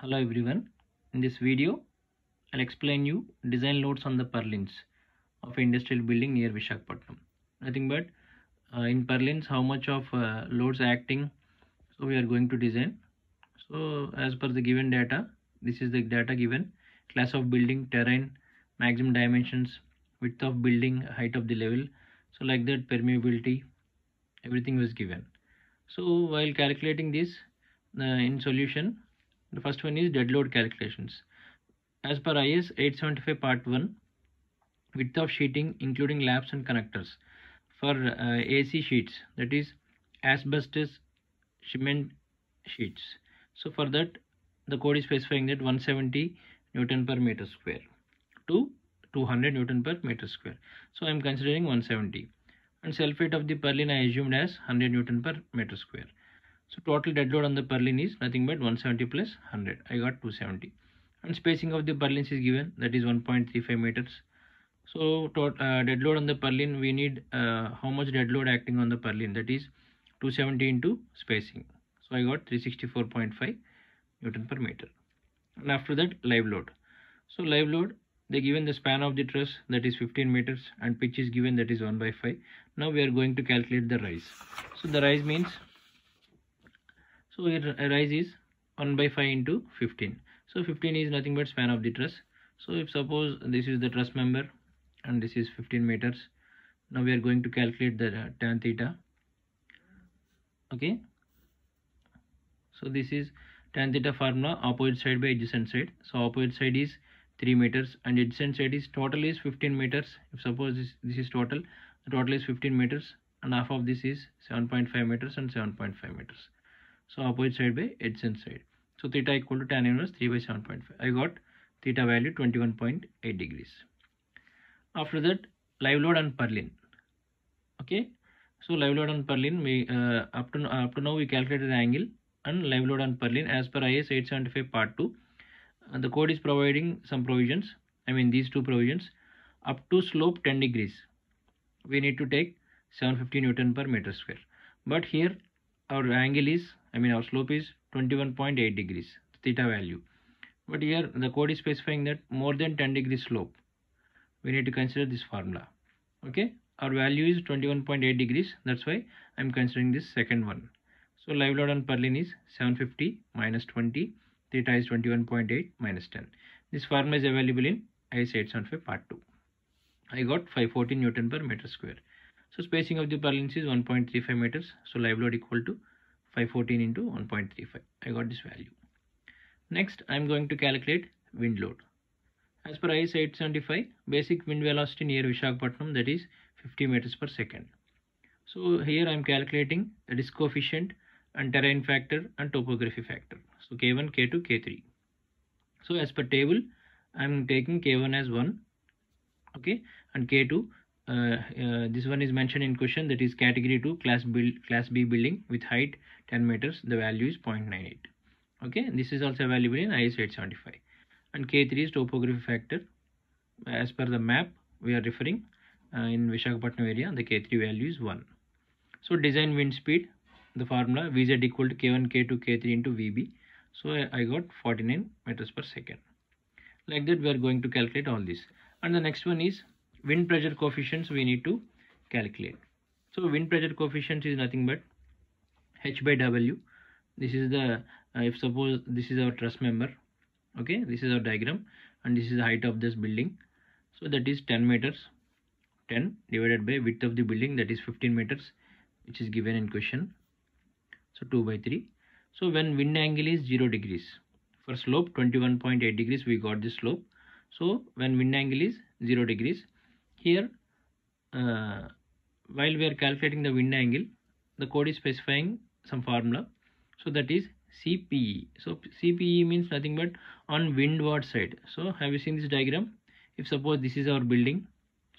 Hello everyone. In this video, I'll explain you design loads on the purlins of industrial building near Vishakhapatnam. Nothing but uh, in purlins how much of uh, loads acting so we are going to design. So as per the given data, this is the data given class of building, terrain, maximum dimensions, width of building, height of the level. So like that permeability, everything was given. So while calculating this uh, in solution, the first one is dead load calculations. As per IS 875 part 1, width of sheeting including laps and connectors for uh, AC sheets that is asbestos cement sheets. So for that the code is specifying that 170 Newton per meter square to 200 Newton per meter square. So I am considering 170 and self weight of the purlin I assumed as 100 Newton per meter square. So total dead load on the purlin is nothing but 170 plus 100. I got 270. And spacing of the purlins is given that is 1.35 meters. So uh, dead load on the purlin we need uh, how much dead load acting on the purlin that is 270 into spacing. So I got 364.5 Newton per meter. And after that live load. So live load they given the span of the truss that is 15 meters and pitch is given that is 1 by 5. Now we are going to calculate the rise. So the rise means so here rise is 1 by 5 into 15 so 15 is nothing but span of the truss. So if suppose this is the truss member and this is 15 meters now we are going to calculate the uh, tan theta. Okay? So this is tan theta formula opposite side by adjacent side. So opposite side is 3 meters and adjacent side is total is 15 meters. If suppose this, this is total total is 15 meters and half of this is 7.5 meters and 7.5 meters so opposite side by adjacent side. So theta equal to tan inverse 3 by 7.5. I got theta value 21.8 degrees. After that live load and purlin. Okay. So live load and purlin we uh, up to up to now we calculated the angle and live load and purlin as per IS 875 part 2. Uh, the code is providing some provisions. I mean these two provisions up to slope 10 degrees. We need to take 750 Newton per meter square. But here our angle is I mean our slope is 21.8 degrees theta value. But here the code is specifying that more than 10 degrees slope. We need to consider this formula. Okay? Our value is 21.8 degrees. That's why I'm considering this second one. So live load on purlin is 750 minus 20 theta is 21.8 minus 10 this formula is available in IS 875 part 2 I got 514 Newton per meter square. So spacing of the purlins is 1.35 meters. So live load equal to 514 into 1.35. I got this value. Next, I am going to calculate wind load. As per IS 875, basic wind velocity near Vishakhapatnam that is 50 meters per second. So here I am calculating the risk coefficient and terrain factor and topography factor. So K1, K2, K3. So as per table, I am taking K1 as 1 okay and K2 uh, uh, this one is mentioned in question that is category 2 class build class b building with height 10 meters the value is 0.98 okay this is also available in is 875 and k3 is topography factor. As per the map we are referring uh, in Vishakhapatnam area the k3 value is 1 so design wind speed the formula vz equal to k1 k2 k3 into vb so I got 49 meters per second. Like that we are going to calculate all this. And the next one is wind pressure coefficients we need to calculate. So wind pressure coefficient is nothing but H by W. This is the, uh, if suppose this is our truss member, okay, this is our diagram and this is the height of this building. So that is 10 meters, 10 divided by width of the building that is 15 meters which is given in question. So 2 by 3. So when wind angle is 0 degrees, for slope 21.8 degrees we got this slope. So when wind angle is 0 degrees, here uh, while we are calculating the wind angle the code is specifying some formula. So that is CPE so CPE means nothing but on windward side. So have you seen this diagram? If suppose this is our building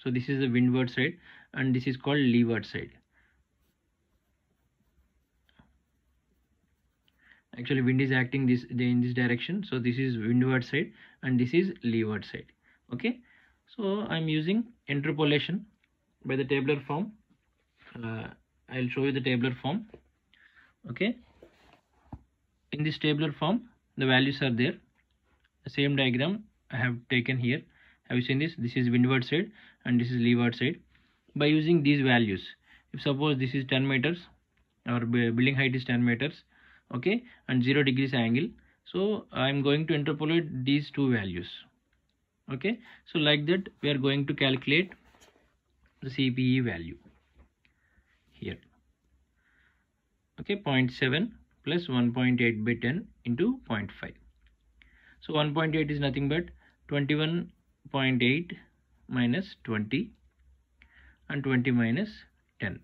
so this is the windward side and this is called leeward side. Actually wind is acting this in this direction. So this is windward side and this is leeward side. Okay so I'm using interpolation by the tabular form. Uh, I'll show you the tabular form. Okay. In this tabular form, the values are there the same diagram I have taken here have you seen this this is windward side and this is leeward side by using these values if suppose this is 10 meters our building height is 10 meters okay and 0 degrees angle so i'm going to interpolate these two values okay? So like that we are going to calculate the cpe value here. Okay? 0.7 plus 1.8 by 10 into 0.5 so 1.8 is nothing but 21.8 minus 20 and 20 minus 10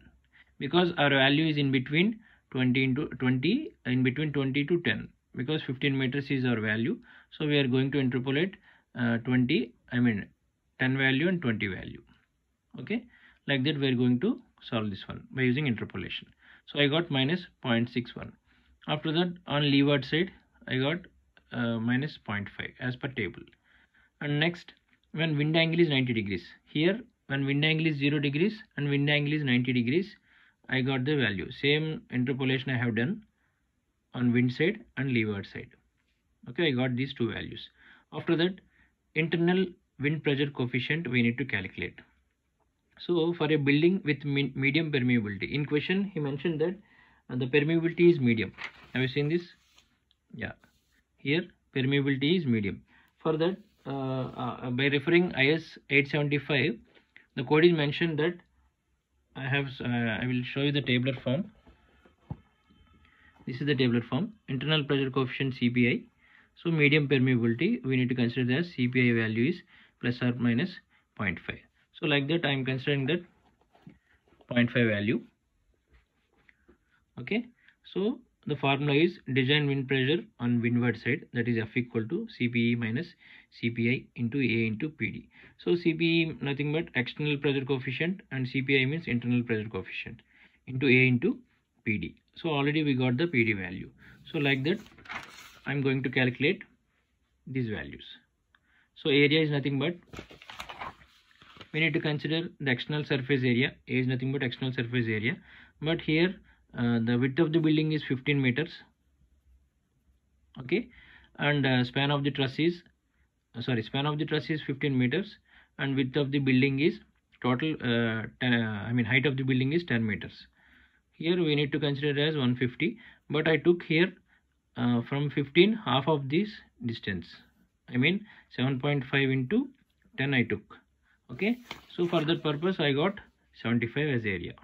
because our value is in between 20 into 20 in between 20 to 10 because 15 meters is our value. So we are going to interpolate uh, 20 I mean 10 value and 20 value. Okay? Like that we are going to solve this one by using interpolation. So I got minus 0.61 after that on leeward side I got uh, minus 0.5 as per table. And next when wind angle is 90 degrees. Here when wind angle is 0 degrees and wind angle is 90 degrees I got the value. Same interpolation I have done on wind side and leeward side. Okay? I got these two values. After that internal wind pressure coefficient we need to calculate. So for a building with medium permeability in question he mentioned that uh, the permeability is medium. Have you seen this? Yeah. Here permeability is medium. For that uh, uh, by referring IS 875 the code is mentioned that I have uh, I will show you the tabular form. This is the tabular form. Internal pressure coefficient CPI so medium permeability we need to consider as CPI value is plus or minus 0.5 so like that I am considering that 0.5 value okay so the formula is design wind pressure on windward side that is F equal to CPE minus CPI into A into PD. So CPE nothing but external pressure coefficient and CPI means internal pressure coefficient into A into PD. So already we got the PD value. So like that I'm going to calculate these values. So area is nothing but we need to consider the external surface area. A is nothing but external surface area. But here uh, the width of the building is 15 meters okay and uh, span of the truss is uh, sorry span of the truss is 15 meters and width of the building is total uh, 10, uh, I mean height of the building is 10 meters here we need to consider as 150 but I took here from 15 half of this distance. I mean 7.5 into 10 I took. Okay? So for that purpose I got 75 as area.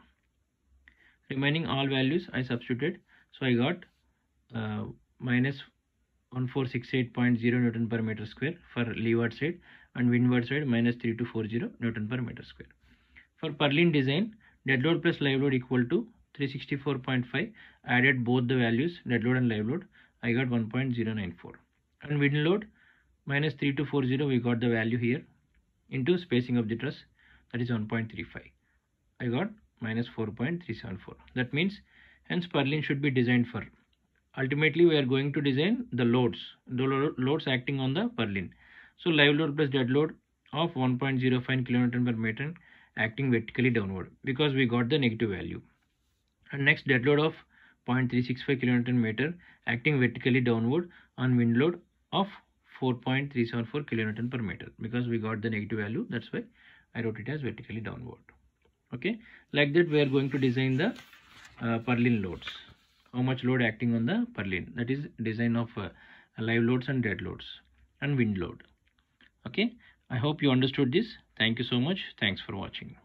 Remaining all values I substituted. So I got uh, minus 1468.0 Newton per meter square for leeward side and windward side minus 3240 Newton per meter square. For purlin design dead load plus live load equal to 364.5 added both the values dead load and live load I got 1.094 and wind load minus 3240 we got the value here into spacing of the truss that is 1.35 I got minus 4.374 that means hence purlin should be designed for. Ultimately we are going to design the loads the loads acting on the purlin so live load plus dead load of 1.05 kilonewton per meter acting vertically downward because we got the negative value. And next dead load of 0.365 kilonewton meter acting vertically downward on wind load of 4.374 kilonewton per meter because we got the negative value. That's why I wrote it as vertically downward. Okay? Like that we are going to design the uh, purlin loads. How much load acting on the purlin that is design of uh, live loads and dead loads and wind load. Okay? I hope you understood this. Thank you so much. Thanks for watching